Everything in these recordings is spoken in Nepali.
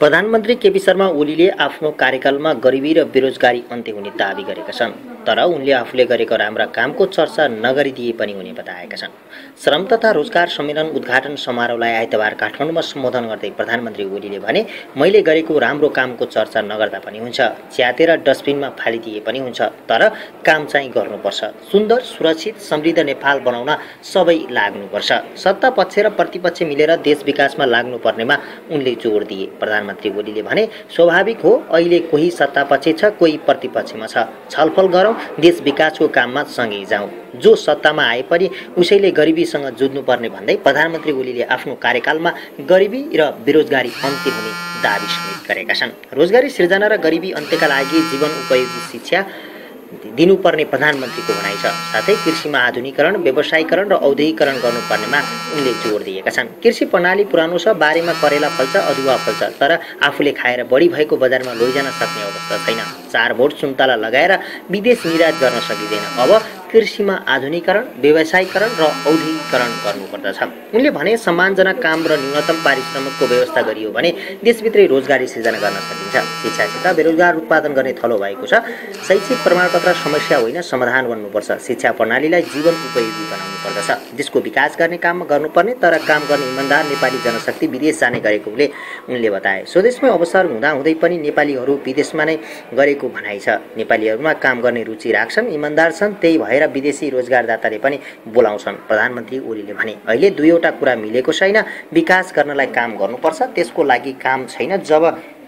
प्रधानमन्त्री केपी शर्मा ओलीले आफ्नो कार्यकालमा गरिबी र बेरोजगारी अन्त्य हुने दावी गरेका छन् तर उनले आफूले गरेको राम्रा कामको चर्चा नगरिदिए पनि हुने बताएका छन्। श्रम तथा रोजगार सम्मेलन उद्घाटन समारोहलाई आइतबार काठमाडौँमा सम्बोधन गर्दै प्रधानमन्त्री ओलीले भने मैले गरेको राम्रो कामको चर्चा नगर्दा पनि हुन्छ च्यातेर डस्टबिनमा फालिदिए पनि हुन्छ तर काम चाहिँ गर्नुपर्छ। सुन्दर सुरक्षित समृद्ध नेपाल बनाउन सबै लाग्नुपर्छ। सत्ता पक्ष र प्रतिपक्ष मिलेर देश विकासमा लाग्नुपर्नेमा उनले जोड दिए प्रधानमन्त्री ओलीले भने स्वाभाविक हो अहिले कोही सत्तापक्ष छ कोही प्रतिपक्षमा छ। छलफल गरौँ देश विकासको काममा सँगै जाउँ। जो सत्तामा आए पनि उसैले गरिबीसँग जुझ्नुपर्ने भन्दै प्रधानमन्त्री ओलीले आफ्नो कार्यकालमा गरिबी र बेरोजगारी अन्त्य हुने दावी समेत गरेका छन्। रोजगारी सिर्जना र गरिबी अन्त्यका लागि जीवन उपयोगी शिक्षा दिनुपर्ने प्रधानमन्त्रीको भनाइ छ। साथै कृषिमा आधुनिकरण व्यवसायीकरण र औद्योगिकरण गर्नुपर्नेमा उनले जोड दिएका छन्। कृषि प्रणाली पुरानो छ बारीमा करेला फल्छ अदुवा फल्छ तर आफूले खाएर बढी भएको बजारमा लैजान सक्ने अवस्था छैन। चार भोट सुन्तला लगाएर विदेश निर्यात गर्न सकिँदैन। अब कृषिमा आधुनिकरण व्यवसायीकरण र औद्योगिकरण गर्नुपर्दछ। उनले भने सम्मानजनक काम र न्यूनतम पारिश्रमिकको व्यवस्था गरियो भने देशभित्रै रोजगारी सिर्जना गर्न सकिन्छ। शिक्षासित बेरोजगार उत्पादन गर्ने थलो भएको छ। शैक्षिक प्रमाणपत्र समस्या होइन समाधान बन्नुपर्छ। शिक्षा प्रणालीलाई जीवन उपयोगी बनाउनु पर्दछ। देशको विकास गर्ने काम गर्नुपर्ने तर काम गर्ने इमान्दार नेपाली जनशक्ति विदेश जाने गरेकोले उनले बताए। स्वदेशमै अवसर हुँदाहुँदै पनि नेपालीहरू विदेशमा नै गरेको भनाइ छ। नेपालीहरूमा काम गर्ने रुचि राख्छन् इमान्दार छन् त्यही भएर विदेशी रोजगारदाताले पनि बोलाउँछन्। प्रधानमन्त्री ओलीले भने अहिले दुईवटा कुरा मिलेको छैन। विकास गर्नलाई काम गर्नुपर्छ। त्यसको लागि काम छैन। जब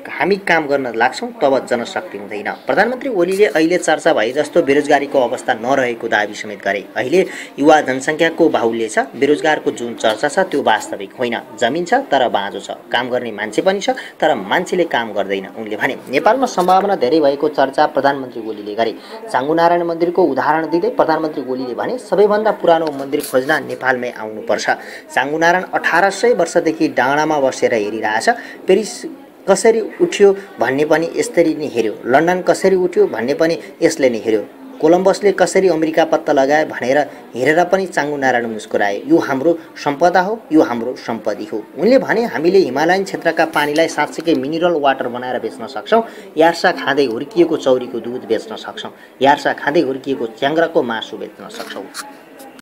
हामी काम गर्न लाग्छौँ तब जनशक्ति हुँदैन। प्रधानमन्त्री ओलीले अहिले चर्चा भए जस्तो बेरोजगारीको अवस्था नरहेको दावी समेत गरे। अहिले युवा जनसङ्ख्याको बाहुल्य छ बेरोजगारको जुन चर्चा छ त्यो वास्तविक होइन। जमिन छ तर बाँझो छ। काम गर्ने मान्छे पनि छ तर मान्छेले काम गर्दैन उनले भने। नेपालमा सम्भावना धेरै भएको चर्चा प्रधानमन्त्री ओलीले गरे। चाङ्गुनारायण मन्दिरको उदाहरण दिँदै प्रधानमन्त्री ओलीले भने सबैभन्दा पुरानो मन्दिर खोज्न नेपालमै आउनुपर्छ। चाङ्गुनारायण अठार सय वर्षदेखि डाँडामा बसेर हेरिरहेछ। पेरिस कसरी उठ्यो भन्ने पनि यसरी नै हेऱ्यो। लन्डन कसरी उठ्यो भन्ने पनि यसले नै हेऱ्यो। कोलम्बसले कसरी अमेरिका पत्ता लगाए भनेर हेरेर पनि चाङ्गु नारायण मुस्कुराए। यो हाम्रो सम्पदा हो यो हाम्रो सम्पत्ति हो। उनले भने हामीले हिमालयन क्षेत्रका पानीलाई साँच्चीकै मिनरल वाटर बनाएर बेच्न सक्छौँ। यार्सा खाँदै हुर्किएको चौरीको दुध बेच्न सक्छौँ। यार्सा खाँदै हुर्किएको च्याङ्ग्राको मासु बेच्न सक्छौँ।